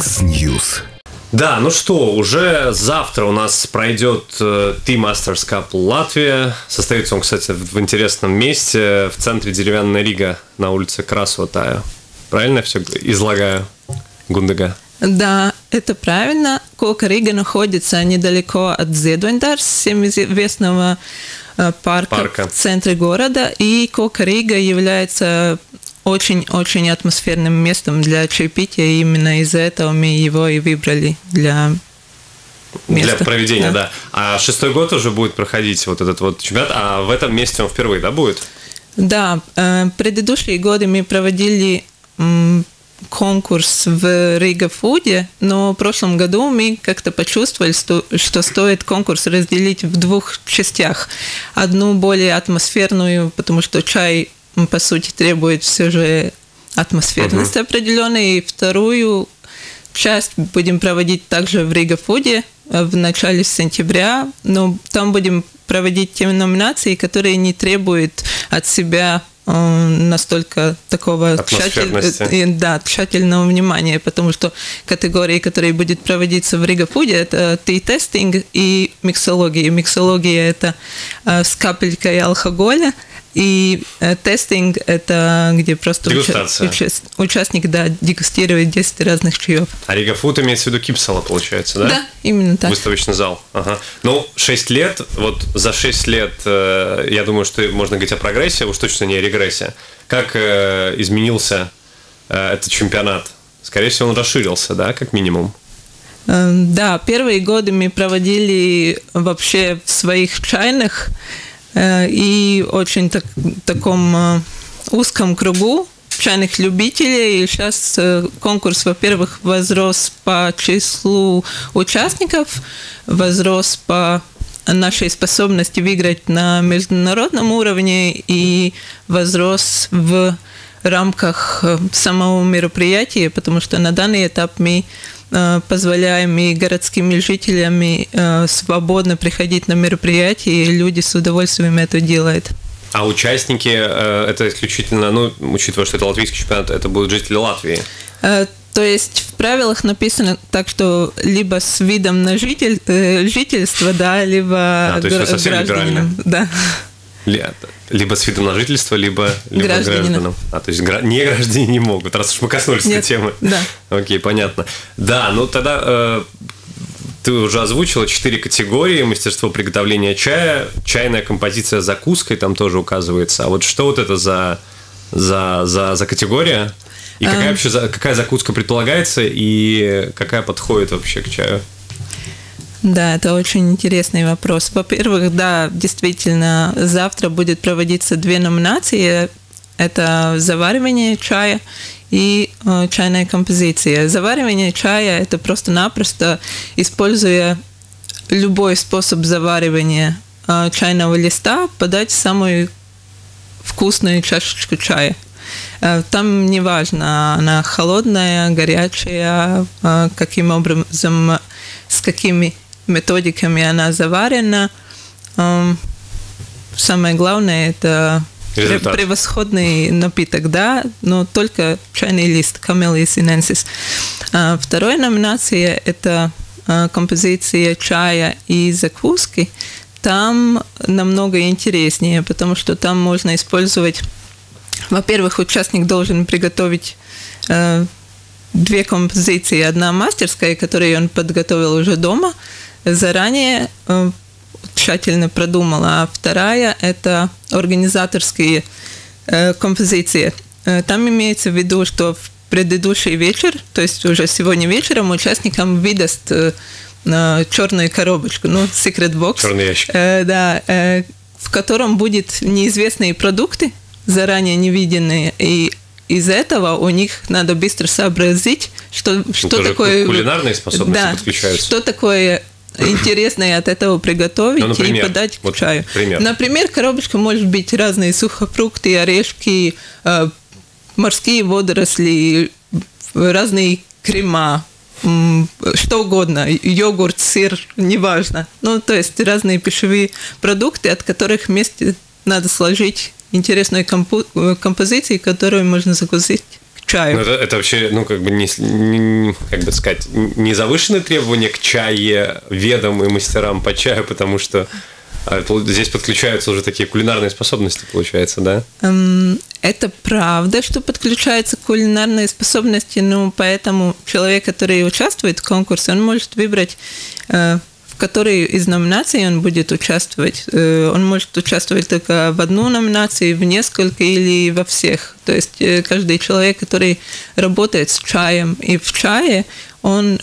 X-News. Да, ну что, уже завтра у нас пройдет э, Team Masters Cup Латвия. Состоится он, кстати, в, в интересном месте, в центре деревянная Рига на улице Красотаю. Правильно я все излагаю, Гундега? Да, это правильно. Koka Rīga находится недалеко от Ziedoņdārzs, всем известного э, парка, Парка. в центре города. И Koka Rīga является очень-очень атмосферным местом для чаепития. И именно из-за этого мы его и выбрали для места. Для проведения, да. А шестой год уже будет проходить вот этот вот чемпионат, а в этом месте он впервые, да, будет? Да, э, предыдущие годы мы проводили конкурс в Рига Фуде, но в прошлом году мы как-то почувствовали, что, что стоит конкурс разделить в двух частях. Одну более атмосферную, потому что чай, по сути, требует все же атмосферности определенной, и вторую часть будем проводить также в Рига Фуде э, в начале сентября, но там будем проводить те номинации, которые не требуют от себя э, настолько такого тщатель- э, да, тщательного внимания, потому что категории, которые будут проводиться в Рига Фуде, это ти-тестинг и миксология. Миксология – это с капелькой алкоголя, и э, тестинг – это где просто уча- Дегустация. уча- участник да, дегустирует 10 разных чаев. А Рига Фуд имеется в виду Кипсала, получается, да? Да, именно так. Выставочный зал. Ага. Ну, 6 лет, вот за 6 лет, э, я думаю, что можно говорить о прогрессе, уж точно не о регрессе. Как э, изменился этот чемпионат? Скорее всего, он расширился, да, как минимум. Э, Да, первые годы мы проводили вообще в своих чайных и очень так, таком э, узком кругу чайных любителей. И сейчас э, конкурс, во-первых, возрос по числу участников, возрос по нашей способности выиграть на международном уровне и возрос в рамках э, самого мероприятия, потому что на данный этап мы э, позволяем и городским жителям и, э, свободно приходить на мероприятия, и люди с удовольствием это делают. А участники, э, это исключительно, ну, учитывая, что это латвийский чемпионат, это будут жители Латвии. Э, То есть в правилах написано так, что либо с видом на житель, э, жительство, да, либо А, то есть вы совсем гражданином. Да. Ли- Либо с видом на жительство, либо, либо гражданам. А, то есть гра- не граждане не могут, раз уж мы коснулись этой Нет, темы. да. Окей, понятно. Да, ну тогда э, ты уже озвучила четыре категории. Мастерство приготовления чая, чайная композиция с закуской там тоже указывается. А вот что вот это за, за, за, за категория? И какая Эм. вообще какая закуска предполагается и какая подходит вообще к чаю? Да, это очень интересный вопрос. Во-первых, да, действительно, завтра будет проводиться две номинации. Это заваривание чая и э, чайная композиция. Заваривание чая – это просто-напросто, используя любой способ заваривания э, чайного листа, подать самую вкусную чашечку чая. Э, Там не важно, она холодная, горячая, э, каким образом, с какими методиками она заварена. Самое главное это Результат. превосходный напиток, да, но только чайный лист Camellia sinensis. Вторая номинация это композиция чая и закуски. Там намного интереснее, потому что там можно использовать во-первых, участник должен приготовить две композиции. Одна мастерская, которую он подготовил уже дома, заранее э, тщательно продумал, а вторая – это организаторские э, композиции. Э, там имеется в виду, что в предыдущий вечер, то есть уже сегодня вечером, участникам выдаст черную коробочку, ну, secret box. Черный ящик. Э, да, э, в котором будет неизвестные продукты, заранее невиденные, и из этого у них надо быстро сообразить, что, что такое... кулинарные способности да, подключаются. Что такое интересное от этого приготовить Ну, например, и подать к вот чаю. пример. Например, коробочка может быть разные сухофрукты, орешки, э, морские водоросли, разные крема, что угодно, йогурт, сыр, неважно. Ну, то есть разные пищевые продукты, от которых вместе надо сложить интересную э, композицию, которую можно закусить чаю. Ну, это, это вообще, ну, как бы, не, не, как бы сказать, не завышенные требования к чае ведам и мастерам по чаю, потому что а здесь подключаются уже такие кулинарные способности, получается, да? Эм, это правда, что подключаются кулинарные способности, но поэтому человек, который участвует в конкурсе, он может выбрать в которой из номинаций он будет участвовать. Э, он может участвовать только в одну номинацию, в несколько или во всех. То есть э, каждый человек, который работает с чаем и в чае, он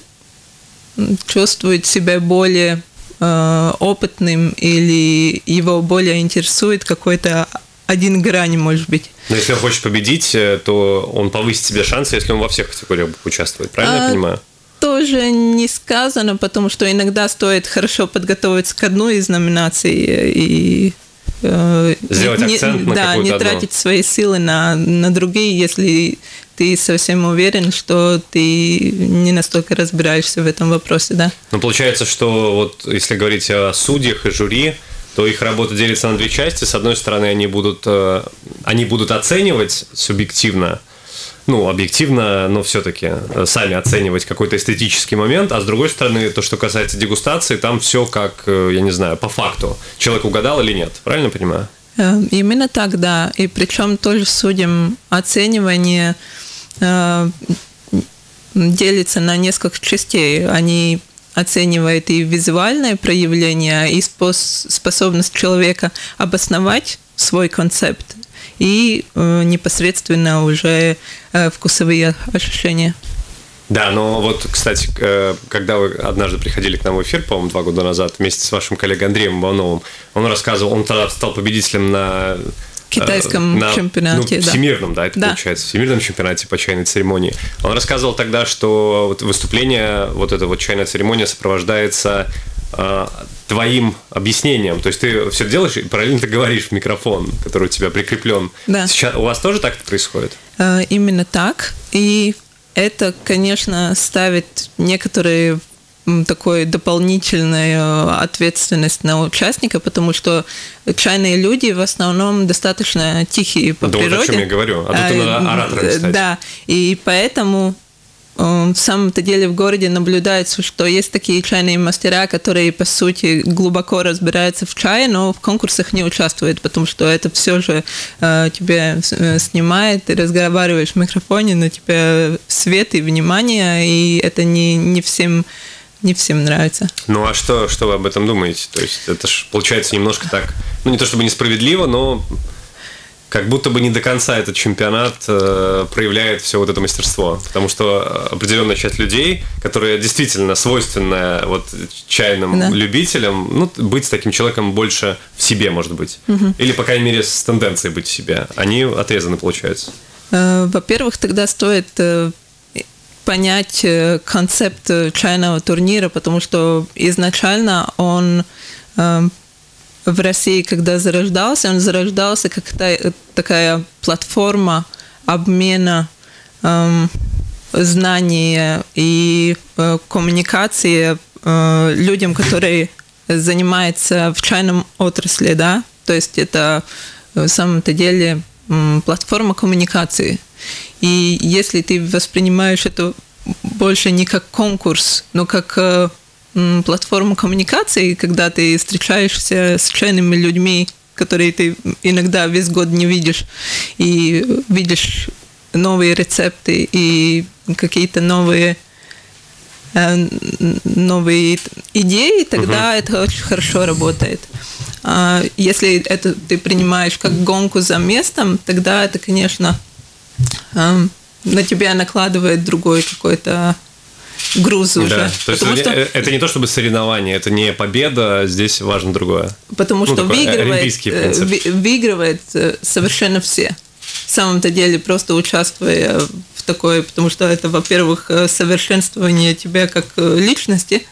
чувствует себя более Э, опытным или его более интересует какой-то один грань, может быть. Но если он хочет победить, то он повысит себе шансы, если он во всех категориях участвует. Правильно а, я понимаю? Тоже не сказано, потому что иногда стоит хорошо подготовиться к одной из номинаций и э, Сделать не, акцент на Да, не тратить одну. свои силы на, на другие, если ты совсем уверен, что ты не настолько разбираешься в этом вопросе, да? Ну, получается, что вот если говорить о судьях и жюри, то их работа делится на две части. С одной стороны, они будут, э, они будут оценивать субъективно, ну, объективно, но все-таки э, сами оценивать какой-то эстетический момент, а с другой стороны, то, что касается дегустации, там все как, э, я не знаю, по факту. Человек угадал или нет, правильно понимаю? Именно так, да. И причем тоже судим оценивание Э, делится на несколько частей. Они оценивают и визуальное проявление, и способность человека обосновать свой концепт, и э, непосредственно уже э, вкусовые ощущения. Да, но вот, кстати, когда вы однажды приходили к нам в эфир, по-моему, два года назад, вместе с вашим коллегой Андреем Ивановым, он рассказывал, он тогда стал победителем на китайском на, чемпионате, ну, да. всемирном, да, это да. получается, всемирном чемпионате по чайной церемонии. Он рассказывал тогда, что вот выступление, вот эта вот чайная церемония сопровождается э, твоим объяснением. То есть ты все делаешь и параллельно ты говоришь в микрофон, который у тебя прикреплен. Да. Сейчас у вас тоже так это происходит? Э, именно так. И это, конечно, ставит некоторые такой дополнительную ответственность на участника, потому что чайные люди в основном достаточно тихие по да, природе. Да, вот о чем я говорю. А тут а, надо оратором стать. Да, и поэтому в самом-то деле в городе наблюдается, что есть такие чайные мастера, которые, по сути, глубоко разбираются в чае, но в конкурсах не участвуют, потому что это все же э, тебя э, снимает, ты разговариваешь в микрофоне, на тебя свет и внимание, и это не, не всем не всем нравится. Ну а что, что вы об этом думаете? То есть это же получается немножко так, ну не то чтобы несправедливо, но как будто бы не до конца этот чемпионат э, проявляет все вот это мастерство. Потому что определенная часть людей, которая действительно свойственная вот чайным да. любителям, ну, быть с таким человеком больше в себе, может быть. Угу. Или, по крайней мере, с тенденцией быть в себе. Они отрезаны, получается. Э, во-первых, тогда стоит э, понять э, концепт чайного турнира, потому что изначально он э, в России, когда зарождался, он зарождался как такая платформа обмена э, знания и э, коммуникации э, людям, которые занимаются в чайном отрасли, да, то есть это в э, самом-то деле платформа коммуникации. И если ты воспринимаешь это больше не как конкурс, но как э, платформу коммуникации, когда ты встречаешься с чайными людьми, которые ты иногда весь год не видишь, и видишь новые рецепты и какие-то новые э, новые идеи, тогда uh-huh. это очень хорошо работает. А если это ты принимаешь как гонку за местом, тогда это, конечно, на тебя накладывает другой какой-то груз уже. Да, то есть это, что... это не то чтобы соревнование, это не победа, здесь важно другое. Потому ну, что выигрывает, э, выигрывает э, совершенно все. В самом-то деле, просто участвуя в такое, потому что это, во-первых, э, совершенствование тебя как личности,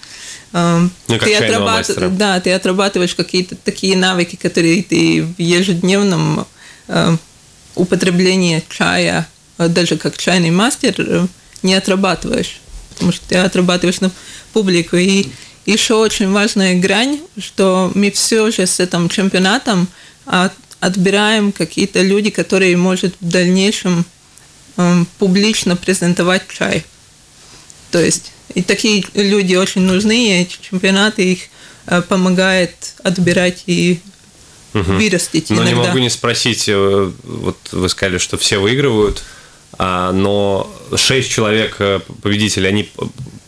ну, ты, отрабат... да, ты отрабатываешь какие-то такие навыки, которые ты в ежедневном э, употреблении чая, даже как чайный мастер, не отрабатываешь, потому что ты отрабатываешь на публику. И еще очень важная грань, что мы все же с этим чемпионатом отбираем какие-то люди, которые, может, в дальнейшем эм, публично презентовать чай. То есть и такие люди очень нужны, и эти чемпионаты их э, помогает отбирать и угу. вырастить. Но иногда. не могу не спросить, э, вот вы сказали, что все выигрывают, но шесть человек э, победителей, они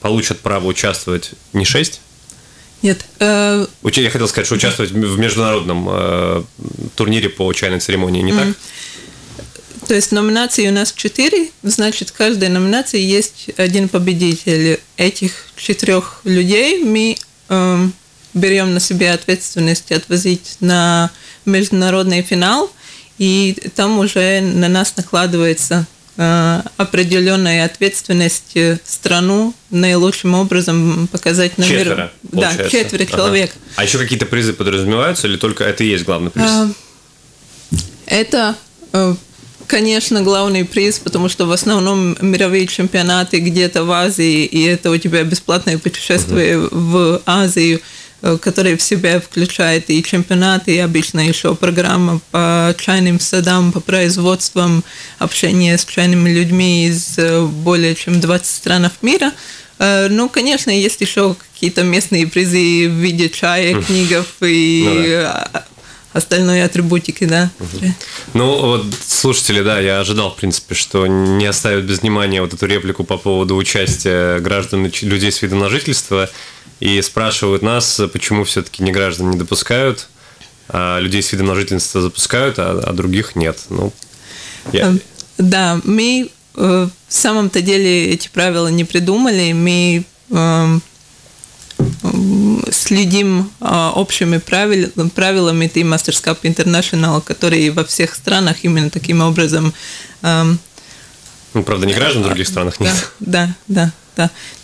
получат право участвовать не шесть? Нет. Э... Я хотел сказать, что участвовать в международном э, турнире по чайной церемонии, не mm-hmm. так? То есть номинаций у нас четыре, значит, в каждой номинации есть один победитель. Этих четырех людей мы э, берем на себя ответственность отвозить на международный финал, и там уже на нас накладывается э, определенная ответственность э, страну наилучшим образом показать на четверо, мир. Да, четверо ага. человек. А еще какие-то призы подразумеваются или только это и есть главный приз? А, это конечно, главный приз, потому что в основном мировые чемпионаты где-то в Азии, и это у тебя бесплатное путешествие uh-huh. в Азию, э, которое в себя включает и чемпионаты, и обычно еще программа по чайным садам, по производствам, общение с чайными людьми из э, более чем 20 стран мира. Э, ну, конечно, есть еще какие-то местные призы в виде чая, книгов и ну, да остальной атрибутики, да. Ну, вот слушатели, да, я ожидал, в принципе, что не оставят без внимания вот эту реплику по поводу участия граждан людей с видом на жительство и спрашивают нас, почему все-таки не граждан не допускают, а людей с видом на жительство запускают, а, а других нет. Ну, я... Эм, да, мы э, в самом-то деле эти правила не придумали, мы эм, следим а, общими правил, правилами Team Masters Cup International, которые во всех странах именно таким образом... Ну, правда, не граждан в других странах нет. Да, да, да.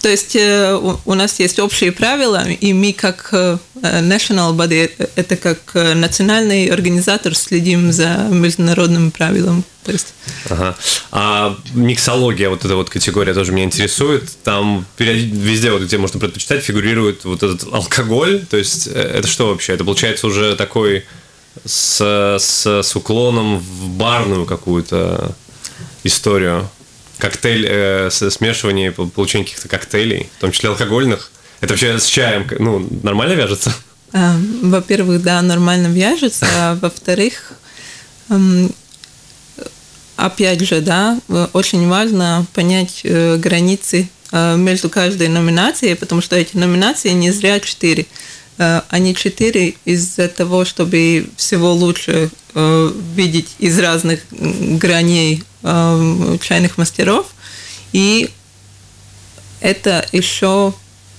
То есть э, у нас есть общие правила, и мы как э, national body, это как э, национальный организатор следим за международным правилом. То есть... Ага. А миксология, вот эта вот категория тоже меня интересует. Там везде, вот где можно предпочитать, фигурирует вот этот алкоголь. То есть это что вообще? Это получается уже такой с, с, с уклоном в барную какую-то историю коктейль, э, смешивание, получение каких-то коктейлей, в том числе алкогольных. Это вообще с чаем, ну, нормально вяжется? А, во-первых, да, нормально вяжется, а во-вторых, эм, опять же, да, очень важно понять э, границы э, между каждой номинацией, потому что эти номинации не зря четыре. Э, они четыре из-за того, чтобы всего лучше видеть из разных граней чайных мастеров. И это еще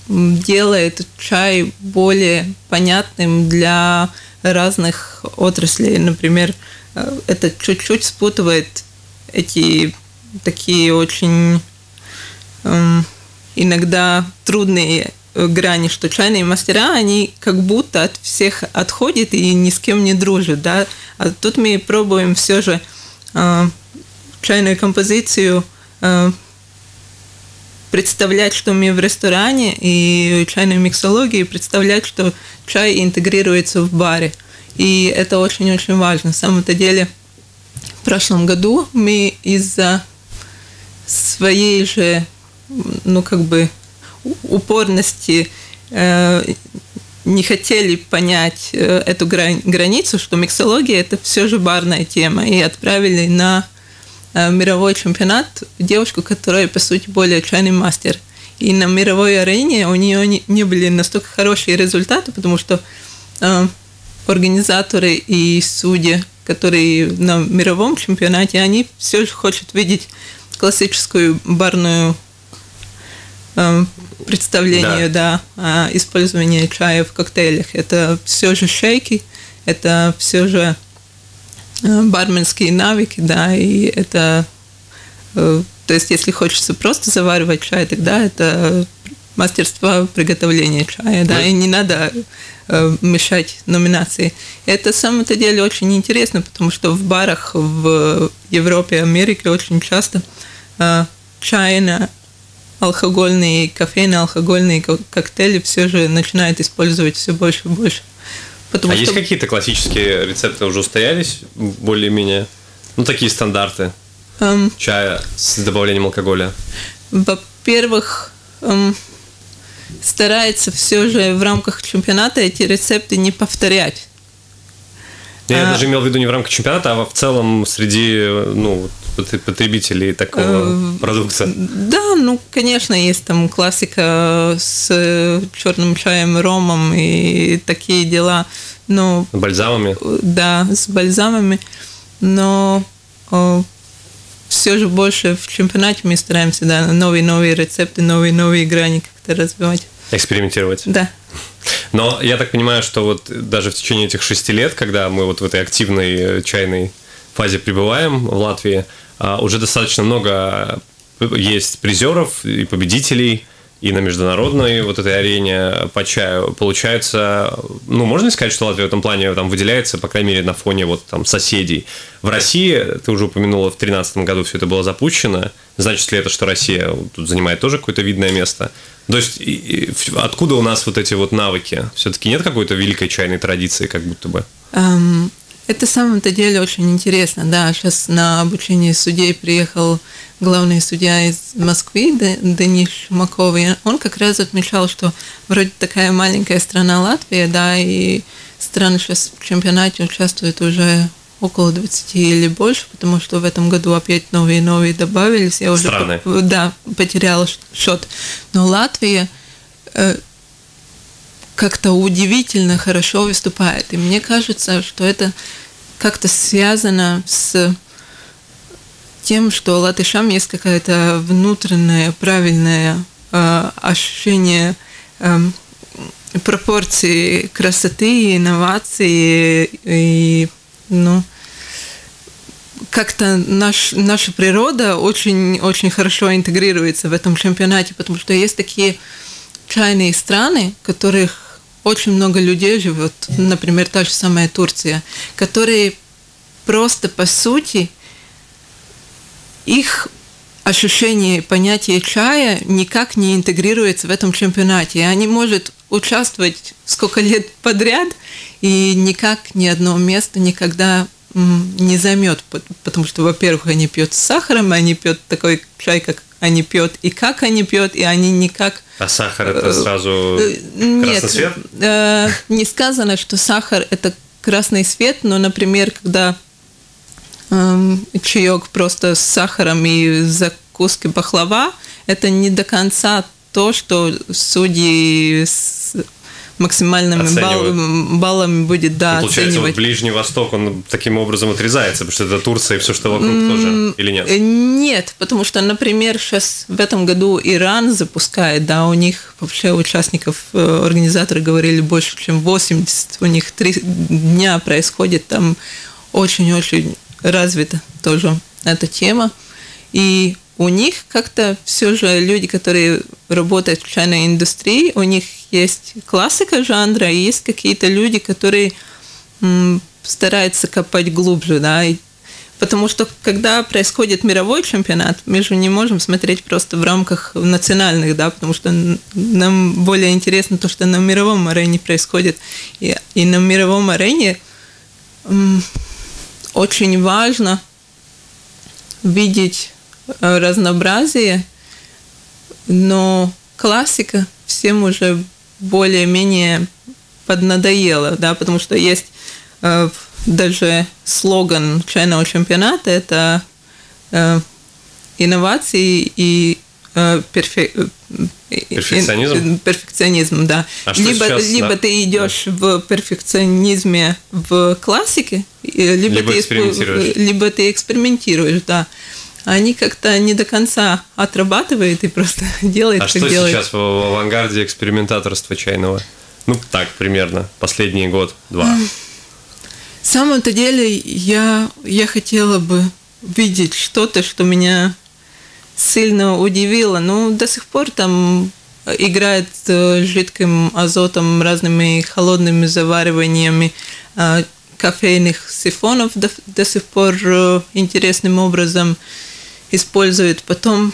делает чай более понятным для разных отраслей. Например, это чуть-чуть спутывает эти такие очень эм, иногда трудные э, грани, что чайные мастера, они как будто от всех отходят и ни с кем не дружат, да. А тут мы пробуем все же чайную композицию э, представлять, что мы в ресторане, и чайную миксологию, представлять, что чай интегрируется в баре. И это очень-очень важно. На самом-то деле, в прошлом году мы из-за своей же, ну, как бы, упорности э, не хотели понять э, эту границу, что миксология – это все же барная тема, и отправили на мировой чемпионат девушку, которая, по сути, более чайный мастер. И на мировой арене у нее не, не были настолько хорошие результаты, потому что э, организаторы и судьи которые на мировом чемпионате, они все же хотят видеть классическую барную э, представление, да, да использование чая в коктейлях. Это все же шейки, это все же э, барменские навыки, да, и это, э, то есть, если хочется просто заваривать чай, тогда это мастерство приготовления чая, да, и не надо э, мешать номинации. Это, на самом-то деле, очень интересно, потому что в барах в Европе, Америке очень часто э, чайно алкогольные, кофейно-алкогольные коктейли все же начинают использовать все больше и больше. Потому а что... есть какие-то классические рецепты уже устоялись более-менее? Ну, такие стандарты. эм, чая с добавлением алкоголя? Во-первых, эм, старается все же в рамках чемпионата эти рецепты не повторять. Я а, даже имел в виду не в рамках чемпионата, а в целом среди ну, потребителей такого э, продукта. Да, ну, конечно, есть там классика с черным чаем, ромом и такие дела. Но, бальзамами? Да, с бальзамами. Но все же больше в чемпионате мы стараемся да, новые-новые рецепты, новые-новые грани как-то развивать. Экспериментировать. Да. Но я так понимаю, что вот даже в течение этих шести лет, когда мы вот в этой активной э, чайной фазе пребываем в Латвии, уже достаточно много есть призеров и победителей и на международной вот этой арене по чаю. Получается, ну, можно сказать, что Латвия в этом плане там выделяется, по крайней мере, на фоне вот там соседей. В России, ты уже упомянула, в 2013 году все это было запущено. Значит ли это, что Россия тут занимает тоже какое-то видное место? То есть и, и, откуда у нас вот эти вот навыки? Все-таки нет какой-то великой чайной традиции, как будто бы? Um, это самом-то деле очень интересно. Да, сейчас на обучение судей приехал главный судья из Москвы, Денис Шумаков, и он как раз отмечал, что вроде такая маленькая страна Латвия, да, и страны сейчас в чемпионате участвуют уже около 20 или больше, потому что в этом году опять новые и новые добавились. Я уже Страны. Да, потеряла счет. Но Латвия э, как-то удивительно хорошо выступает. И мне кажется, что это как-то связано с тем, что латышам есть какая-то внутренняя правильное э, ощущение э, пропорции красоты, инновации и ну, как-то наш, наша природа очень-очень хорошо интегрируется в этом чемпионате, потому что есть такие чайные страны, которых очень много людей живет, например, та же самая Турция, которые просто по сути их ощущение понятия чая никак не интегрируется в этом чемпионате. Они могут участвовать сколько лет подряд, и никак ни одно место никогда не займет, потому что, во-первых, они пьют с сахаром, они пьют такой чай, как они пьют, и как они пьют, и они никак... А сахар это э, сразу э, Нет, красный цвет? Э, не сказано, что сахар это красный цвет, но, например, когда э, чаек просто с сахаром и закуски пахлава, это не до конца то, что судьи максимальными балл, баллами будет да, ну, Получается, оценивать. вот Ближний Восток, он таким образом отрезается, потому что это Турция и все, что вокруг mm, тоже, или нет? Э, нет, потому что, например, сейчас в этом году Иран запускает, да, у них вообще участников, э, организаторы говорили больше, чем 80, у них три дня происходит, там очень-очень развита тоже эта тема. И у них как-то все же люди, которые работают в чайной индустрии, у них есть классика жанра, и есть какие-то люди, которые м, стараются копать глубже, да, и Потому что когда происходит мировой чемпионат, мы же не можем смотреть просто в рамках национальных, да, потому что нам более интересно то, что на мировом арене происходит. И, и на мировом арене м, очень важно видеть разнообразие, но классика всем уже более-менее поднадоела, да, потому что есть э, даже слоган чайного чемпионата – это э, инновации и э, перфе... Э, перфекционизм? перфекционизм, да. А либо сейчас, либо да? ты идешь да. в перфекционизме в классике, либо, либо, ты, экспериментируешь. либо ты экспериментируешь, да они как-то не до конца отрабатывают и просто делают, а как что делают. сейчас в авангарде экспериментаторства чайного? Ну, так примерно, последний год-два. На самом-то деле я, я хотела бы видеть что-то, что меня сильно удивило. Ну, до сих пор там играет с жидким азотом, разными холодными завариваниями а, кофейных сифонов до, до сих пор э, интересным образом используют. Потом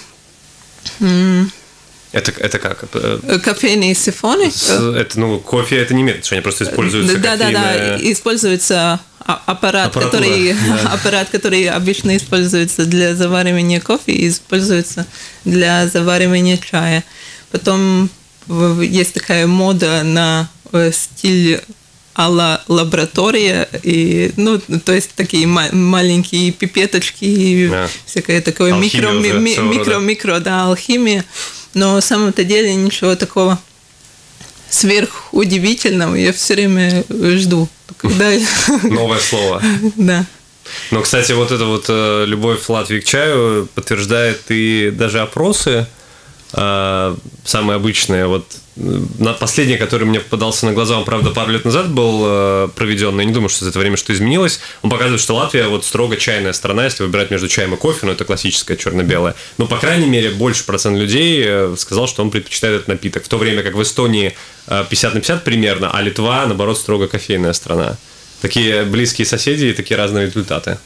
Это, это как? Э, кофейные сифоны. Это, ну, кофе это не метод, что они просто используются Да, да, да, используется а, аппарат, который, да. аппарат, который обычно используется для заваривания кофе, используется для заваривания чая. Потом есть такая мода на э, стиль а лаборатория, и, ну, то есть такие маленькие пипеточки, да. всякое такое микро, ми, микро, микро, да, алхимия. Но на самом-то деле ничего такого сверхудивительного я все время жду. Когда... Новое слово. Да. Но, кстати, вот эта вот э, любовь Латвии к чаю подтверждает и даже опросы, самые обычные. Вот на последний, который мне попадался на глаза, он, правда, пару лет назад был э, проведен, я не думаю, что за это время что изменилось. Он показывает, что Латвия вот строго чайная страна, если выбирать между чаем и кофе, ну, это классическое черно-белое. Но, по крайней мере, больше процент людей э, сказал, что он предпочитает этот напиток. В то время как в Эстонии 50 э, на 50 примерно, а Литва, наоборот, строго кофейная страна. Такие близкие соседи и такие разные результаты.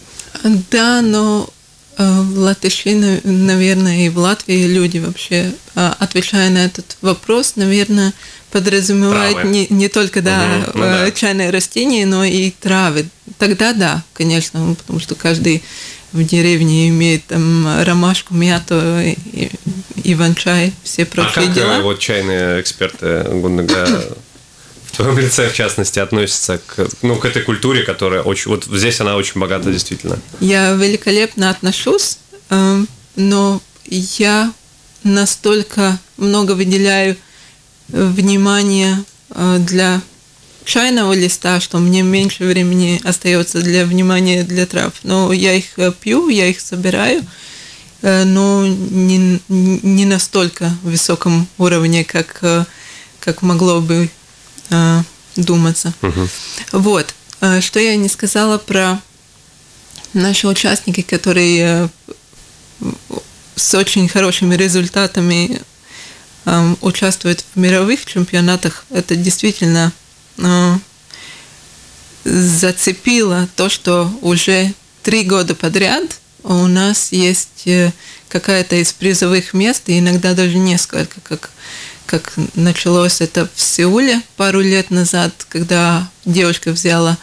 Да, но в Латыши, наверное, и в Латвии люди вообще, а, отвечая на этот вопрос, наверное, подразумевают не, не только да, угу, ну, да. чайные растения, но и травы. Тогда да, конечно, потому что каждый в деревне имеет там ромашку, мяту, иван-чай, все прочие а как дела. вот чайные эксперты Гундага лице, в частности, относится к, ну, к этой культуре, которая очень... Вот здесь она очень богата, действительно. Я великолепно отношусь, эм, но я настолько много выделяю внимания э, для чайного листа, что мне меньше времени остается для внимания для трав. Но я их э, пью, я их собираю, э, но не, не настолько высоком уровне, как, как могло бы э, думаться. Угу. Вот. Э, что я не сказала про наши участники, которые э, с очень хорошими результатами э, участвуют в мировых чемпионатах. Это действительно э, зацепило то, что уже три года подряд у нас есть э, какая-то из призовых мест, и иногда даже несколько, как как началось это в Сеуле пару лет назад, когда девушка взяла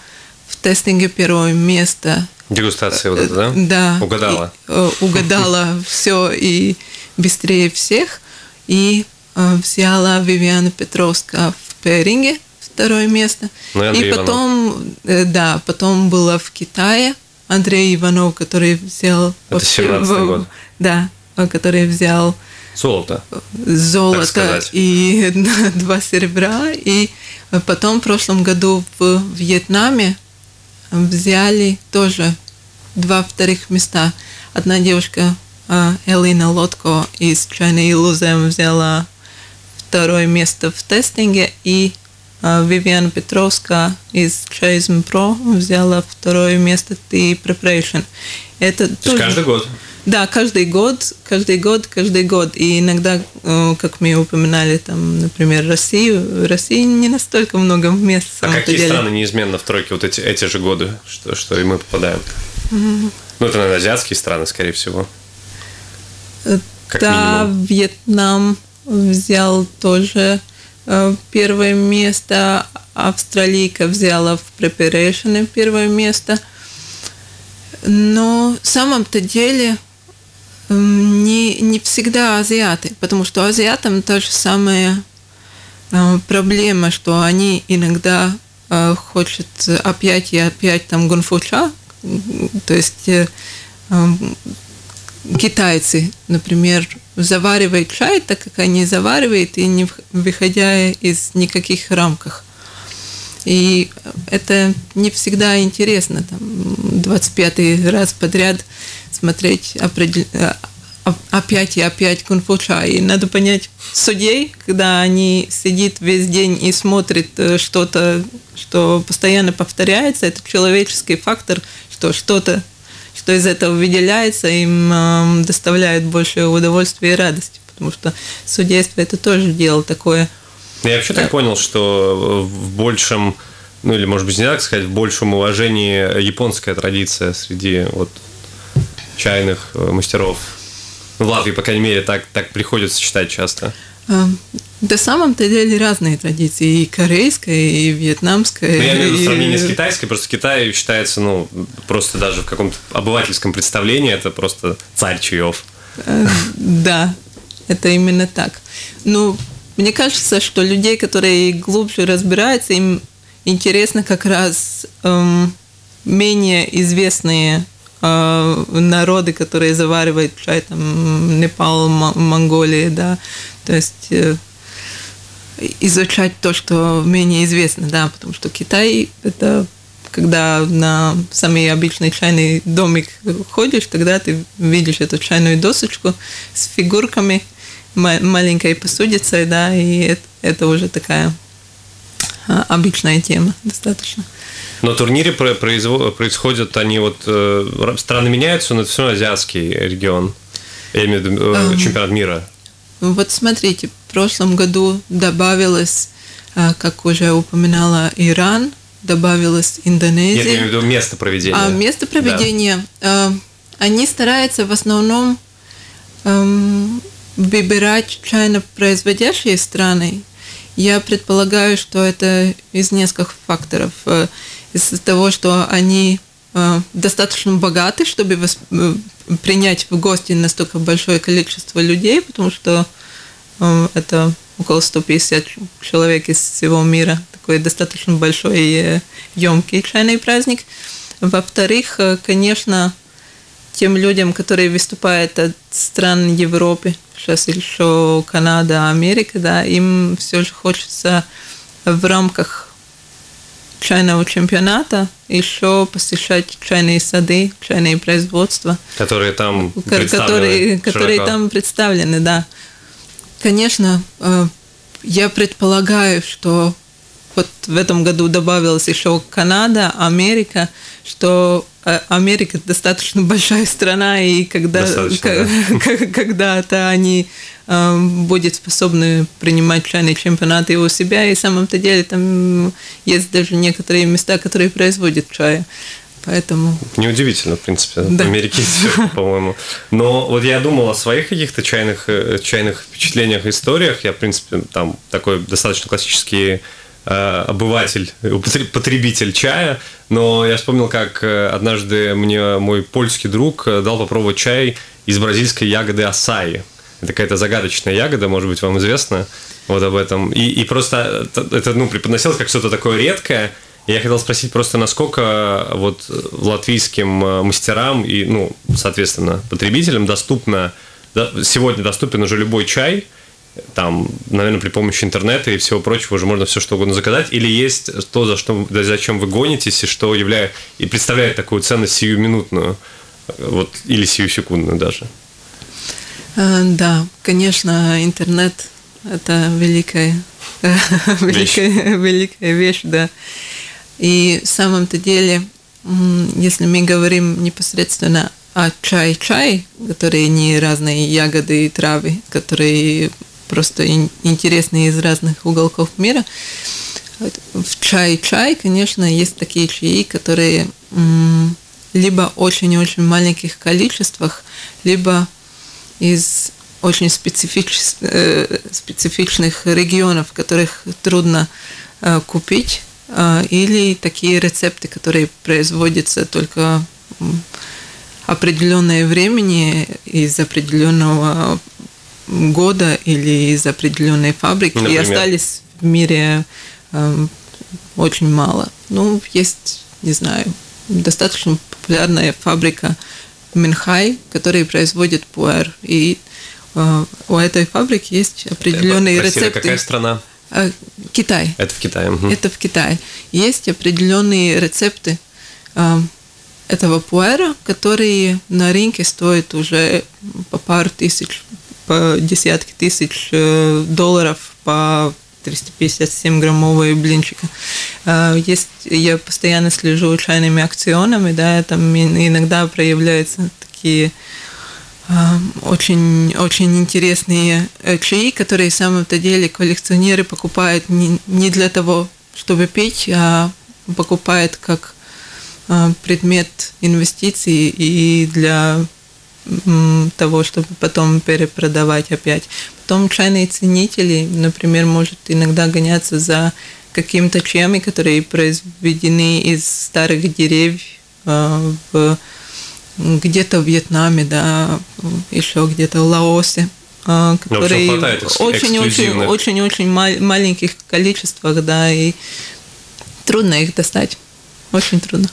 в тестинге первое место. Дегустация вот это, да? Да. Угадала. И, э, угадала все и быстрее всех. И э, взяла Вивиана Петровска в Перинге второе место. Ну, и, и потом, э, да, потом была в Китае Андрей Иванов, который взял... Это 17 год. Да, который взял Золото. Золото и два серебра. И потом в прошлом году в Вьетнаме взяли тоже два вторых места. Одна девушка, а, Элина Лотко из China Illusion взяла второе место в тестинге, и а, Вивиан Петровска из Chasm Pro взяла второе место в Preparation. Это То тоже... каждый год? Да, каждый год, каждый год, каждый год. И иногда, э, как мы упоминали, там, например, Россию, в России не настолько много мест. А какие деле. страны неизменно в тройке вот эти, эти же годы, что, что и мы попадаем? Mm-hmm. Ну, это, наверное, азиатские страны, скорее всего. Э, как да, минимум. Вьетнам взял тоже э, первое место, австралийка взяла в preparation первое место. Но в самом-то деле не, не всегда азиаты, потому что азиатам та же самая э, проблема, что они иногда э, хотят опять и опять там гунфуча, то есть э, китайцы, например, заваривают чай так, как они заваривают, и не выходя из никаких рамках. И это не всегда интересно, там, 25 раз подряд смотреть определ... Э, опять и опять кунг-фу-ча. И надо понять судей, когда они сидят весь день и смотрят э, что-то, что постоянно повторяется, это человеческий фактор, что что-то, что из этого выделяется, им э, доставляет больше удовольствия и радости, потому что судейство это тоже дело такое. Я вообще так понял, что в большем ну или, может быть, не так сказать, в большем уважении японская традиция среди вот чайных э, мастеров. В Латвии, по крайней мере, так, так приходится читать часто. На самом-то деле разные традиции, и корейская, и вьетнамская. Ну, я имею в виду сравнение с китайской, просто Китай считается, ну, просто даже в каком-то обывательском представлении это просто царь чаев. Да, это именно так. Ну, мне кажется, что людей, которые глубже разбираются, им интересно как раз эм, менее известные э, народы, которые заваривают чай, там, Непал, Монголия, да, то есть э, изучать то, что менее известно, да, потому что Китай это когда на самый обычный чайный домик ходишь, тогда ты видишь эту чайную досочку с фигурками, маленькой посудицей, да, и это, это уже такая а, обычная тема достаточно. Но турниры происходят, они вот э, страны меняются, но это все азиатский регион. Я имею в виду э, чемпионат мира. Вот смотрите, в прошлом году добавилось, а, как уже упоминала, Иран, добавилась Индонезия. Я имею в виду место проведения. А место проведения, да. они стараются в основном эм, выбирать чайно производящие страны. Я предполагаю, что это из нескольких факторов. Из-за того, что они э, достаточно богаты, чтобы э, принять в гости настолько большое количество людей, потому что э, это около 150 человек из всего мира. Такой достаточно большой, емкий чайный праздник. Во-вторых, конечно, тем людям, которые выступают от стран Европы, сейчас еще Канада, Америка, да, им все же хочется в рамках чайного чемпионата еще посещать чайные сады, чайные производства. Которые там которые, которые там представлены, да. Конечно, э, я предполагаю, что вот в этом году добавилась еще Канада, Америка, что э, Америка достаточно большая страна, и когда, когда-то они э, будут способны принимать чайные чемпионаты у себя, и в самом-то деле там есть даже некоторые места, которые производят чай. Поэтому... Неудивительно, в принципе, да. в Америке по-моему. Но вот я думал о своих каких-то чайных, э, чайных впечатлениях, историях. Я, в принципе, там такой достаточно классический обыватель, потребитель чая, но я вспомнил, как э, однажды мне мой польский друг э, дал попробовать чай из бразильской ягоды асаи. Это какая-то загадочная ягода, может быть, вам известно вот об этом. И, и просто это ну, преподносилось как что-то такое редкое. Я хотел спросить просто, насколько вот латвийским мастерам и, ну, соответственно, потребителям доступно, сегодня доступен уже любой чай – там, наверное, при помощи интернета и всего прочего уже можно все что угодно заказать, или есть то, за что, за чем вы гонитесь, и что являет, и представляет такую ценность сиюминутную, вот, или сиюсекундную даже? Э, да, конечно, интернет – это великая, великая, великая вещь, да. И в самом-то деле, если мы говорим непосредственно о чай-чай, которые не разные ягоды и травы, которые просто интересные из разных уголков мира. В чай-чай, конечно, есть такие чаи, которые либо очень-очень маленьких количествах, либо из очень специфич, э, специфичных регионов, которых трудно э, купить, э, или такие рецепты, которые производятся только определенное времени из определенного года или из определенной фабрики Например? и остались в мире э, очень мало. Ну, есть, не знаю, достаточно популярная фабрика Минхай, которая производит пуэр. И э, у этой фабрики есть определенные Простите, рецепты. какая страна? Э, Китай. Это в Китае. Угу. Это в Китае. Есть определенные рецепты э, этого пуэра, которые на рынке стоят уже по пару тысяч по десятки тысяч э, долларов по 357 граммовые блинчика. Э, есть, я постоянно слежу чайными акционами, да, там иногда проявляются такие э, очень, очень интересные чаи, которые в самом-то деле коллекционеры покупают не, не для того, чтобы пить, а покупают как предмет инвестиций и для того, чтобы потом перепродавать опять. Потом чайные ценители, например, может иногда гоняться за какими-то чаями, которые произведены из старых деревьев в где-то в Вьетнаме, да, еще где-то в Лаосе, ну, которые очень-очень очень, очень маленьких количествах, да, и трудно их достать. Очень трудно.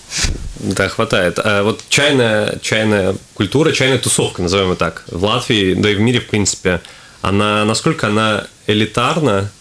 Да, хватает. А вот чайная, чайная культура, чайная тусовка, назовем ее так, в Латвии, да и в мире, в принципе, она, насколько она элитарна,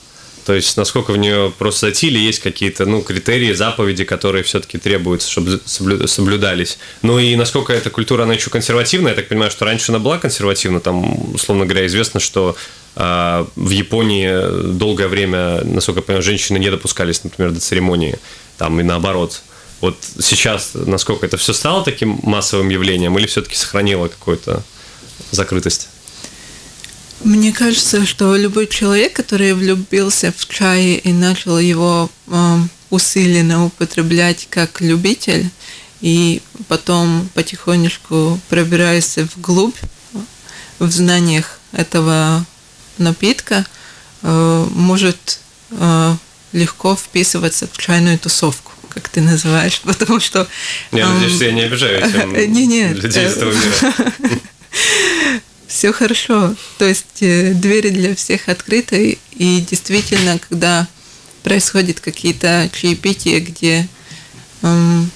то есть, насколько в нее просто зайти, или есть какие-то ну, критерии, заповеди, которые все-таки требуются, чтобы соблюдались. Ну и насколько эта культура, она еще консервативная. Я так понимаю, что раньше она была консервативна. Там, условно говоря, известно, что э, в Японии долгое время, насколько я понимаю, женщины не допускались, например, до церемонии. Там и наоборот. Вот сейчас, насколько это все стало таким массовым явлением, или все-таки сохранило какую-то закрытость? Мне кажется, что любой человек, который влюбился в чай и начал его э, усиленно употреблять как любитель, и потом потихонечку пробираясь вглубь в знаниях этого напитка, э, может э, легко вписываться в чайную тусовку как ты называешь, потому что... Я надеюсь, что я не обижаю этим людей этого мира. все хорошо. То есть э, двери для всех открыты, и действительно, когда происходят какие-то чаепития, где эм,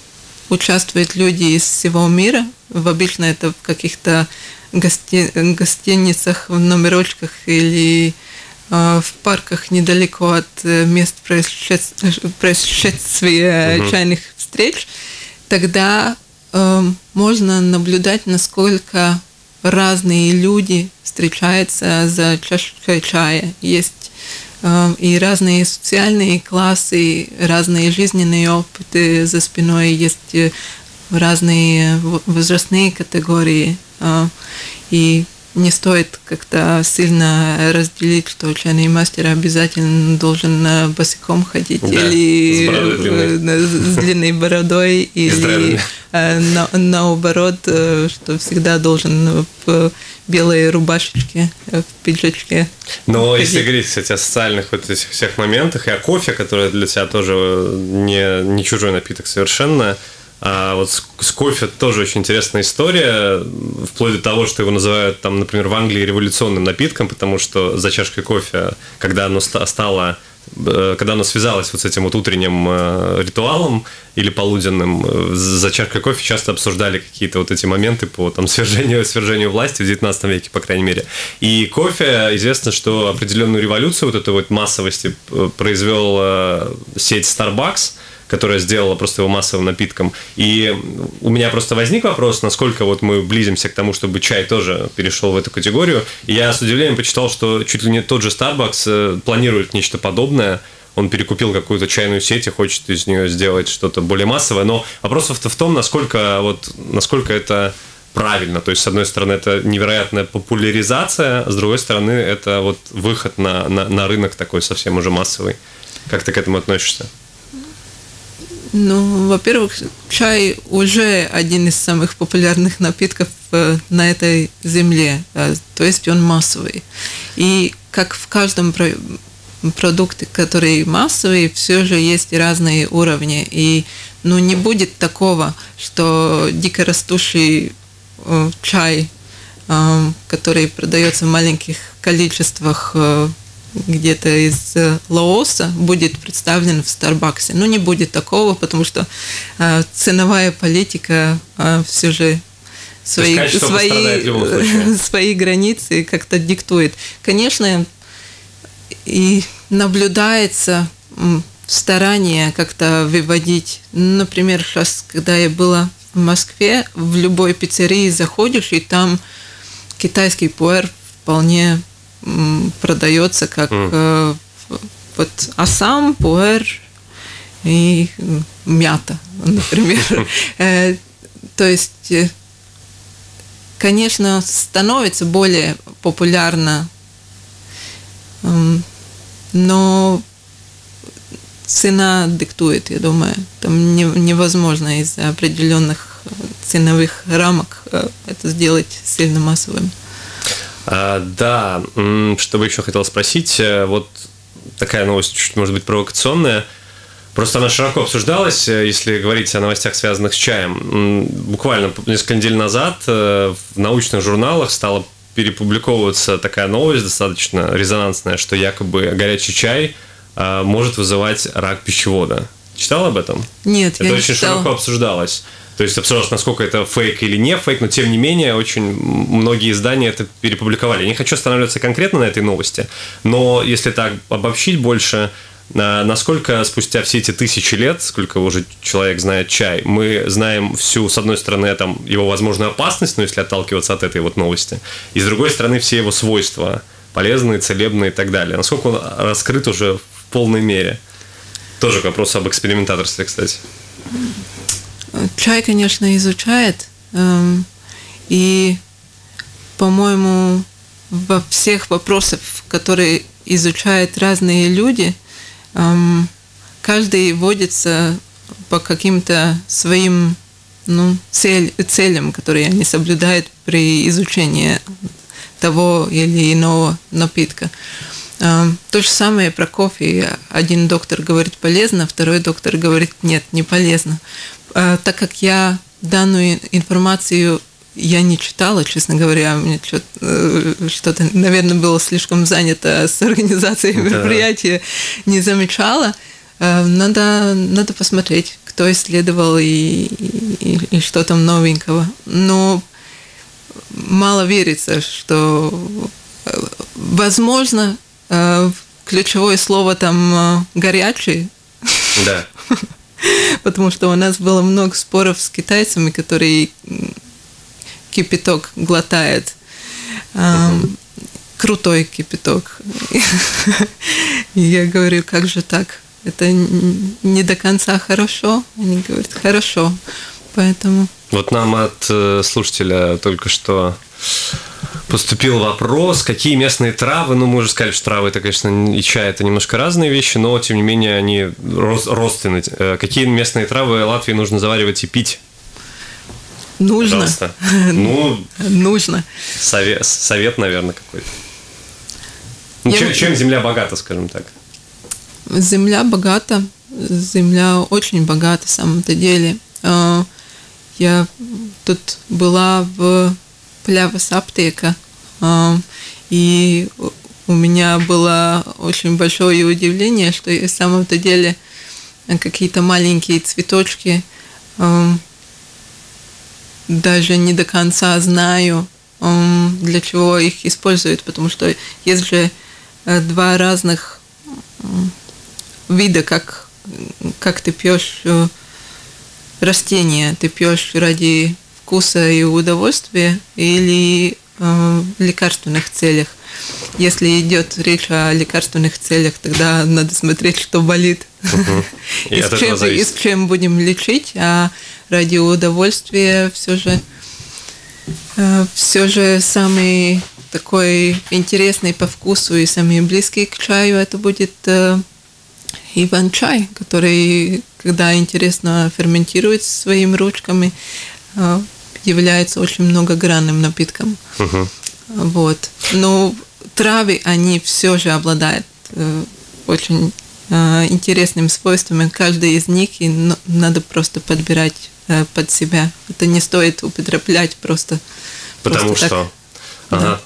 участвуют люди из всего мира, в обычно это в каких-то гости, гостиницах, в номерочках или в парках недалеко от э, мест происшествия угу. чайных встреч, тогда э, можно наблюдать, насколько разные люди встречаются за чашкой чая. Есть э, и разные социальные классы, разные жизненные опыты за спиной, есть э, разные возрастные категории. Э, и не стоит как-то сильно разделить, что чайный мастер обязательно должен босиком ходить да, или с, с длинной бородой или на, наоборот, что всегда должен в белой рубашечке, в пиджачке. Но ходить. если говорить, кстати, о социальных вот этих всех моментах и о кофе, который для тебя тоже не, не чужой напиток совершенно, а вот с, с кофе тоже очень интересная история, вплоть до того, что его называют, там, например, в Англии революционным напитком, потому что за чашкой кофе, когда оно стало э, когда оно связалось вот с этим вот утренним э, ритуалом или полуденным, э, за чашкой кофе часто обсуждали какие-то вот эти моменты по там свержению, свержению власти в 19 веке, по крайней мере. И кофе, известно, что определенную революцию вот этой вот массовости произвел сеть Starbucks, которая сделала просто его массовым напитком. И у меня просто возник вопрос, насколько вот мы близимся к тому, чтобы чай тоже перешел в эту категорию. И я с удивлением почитал, что чуть ли не тот же Starbucks э, планирует нечто подобное он перекупил какую-то чайную сеть и хочет из нее сделать что-то более массовое. Но вопрос в том, насколько, вот, насколько это правильно. То есть, с одной стороны, это невероятная популяризация, а с другой стороны, это вот выход на, на, на рынок такой совсем уже массовый. Как ты к этому относишься? Ну, во-первых, чай уже один из самых популярных напитков э, на этой земле, э, то есть он массовый. И как в каждом продукте, который массовый, все же есть разные уровни. И ну, не будет такого, что дикорастущий э, чай, который продается в маленьких количествах где-то из э, Лаоса будет представлен в Старбаксе. Ну, не будет такого, потому что э, ценовая политика э, все же свои, свои, свои границы как-то диктует. Конечно, и наблюдается старание как-то выводить. Например, сейчас, когда я была в Москве, в любой пиццерии заходишь, и там китайский пуэр вполне продается как mm. вот асам, пуэр и мята, например. Э, то есть, э, конечно, становится более популярно, но цена диктует, я думаю. Там невозможно из-за определенных ценовых рамок это сделать сильно массовым. А, да, что бы еще хотел спросить, вот такая новость, чуть может быть провокационная. Просто она широко обсуждалась, если говорить о новостях, связанных с чаем. Буквально несколько недель назад в научных журналах стало перепубликовываться такая новость достаточно резонансная, что якобы горячий чай а, может вызывать рак пищевода. Читал об этом? Нет, это я очень не читала. широко обсуждалось. То есть обсуждалось, насколько это фейк или не фейк, но тем не менее очень многие издания это перепубликовали. Я не хочу останавливаться конкретно на этой новости, но если так обобщить больше, насколько спустя все эти тысячи лет, сколько уже человек знает чай, мы знаем всю, с одной стороны, там, его возможную опасность, ну, если отталкиваться от этой вот новости, и с другой стороны, все его свойства, полезные, целебные и так далее. Насколько он раскрыт уже в полной мере. Тоже к вопросу об экспериментаторстве, кстати. Чай, конечно, изучает, эм, и, по-моему, во всех вопросах, которые изучают разные люди – каждый водится по каким-то своим ну, цель, целям, которые они соблюдают при изучении того или иного напитка. То же самое про кофе. Один доктор говорит полезно, второй доктор говорит нет, не полезно. А, так как я данную информацию я не читала, честно говоря, мне э, что-то, наверное, было слишком занято с организацией да. мероприятия, не замечала. Э, надо, надо посмотреть, кто исследовал и, и, и что там новенького. Но мало верится, что э, возможно ключевое слово там горячий. Да. Потому что у нас было много споров с китайцами, которые кипяток глотает. Крутой кипяток. И я говорю, как же так? Это не до конца хорошо. Они говорят, хорошо. Поэтому... Вот нам от э, слушателя только что поступил вопрос, какие местные травы, ну, мы уже сказали, что травы, это, конечно, и чай, это немножко разные вещи, но, тем не менее, они родственны. Э, какие местные травы Латвии нужно заваривать и пить? Нужно. Пожалуйста. Ну, нужно. Совет, совет наверное, какой-то. Ну, Я... чем, чем земля богата, скажем так? Земля богата, земля очень богата, в самом-то деле. А, я тут была в Плявас аптека, и у меня было очень большое удивление, что в самом-то деле какие-то маленькие цветочки даже не до конца знаю, для чего их используют, потому что есть же э, два разных вида, как, как ты пьешь э, растения. Ты пьешь ради вкуса и удовольствия или э, лекарственных целях. Если идет речь о лекарственных целях, тогда надо смотреть, что болит. Угу. И, и, с чем, и с чем будем лечить, а ради удовольствия все же э, все же самый такой интересный по вкусу и самый близкий к чаю это будет э, иван-чай, который, когда интересно ферментирует своими ручками, э, является очень многогранным напитком. Угу. Вот. Но травы, они все же обладают очень интересными свойствами. Каждый из них, и надо просто подбирать Э, под себя. Это не стоит употреблять просто. Потому просто что. Так. Ага.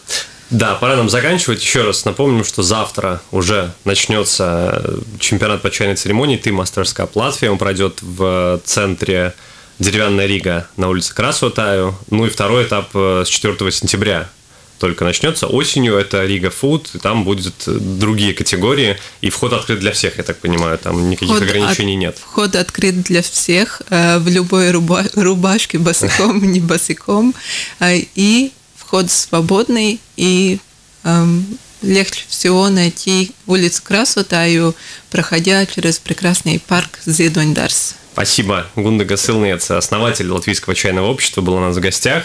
Да. да, пора нам заканчивать. Еще раз напомним, что завтра уже начнется э, чемпионат по чайной церемонии Ты Cup Латвия. Он пройдет в центре Деревянная Рига на улице Красотаю. Ну и второй этап э, с 4 сентября только начнется. Осенью это Рига Фуд, там будут другие категории, и вход открыт для всех, я так понимаю, там никаких вход ограничений от, нет. Вход открыт для всех, э, в любой руба, рубашке, босиком, не босиком, э, и вход свободный, и эм, легче всего найти улицу Красотаю, проходя через прекрасный парк Зедондарс. Спасибо. Гунда Гасылнец, основатель Латвийского чайного общества, был у нас в гостях.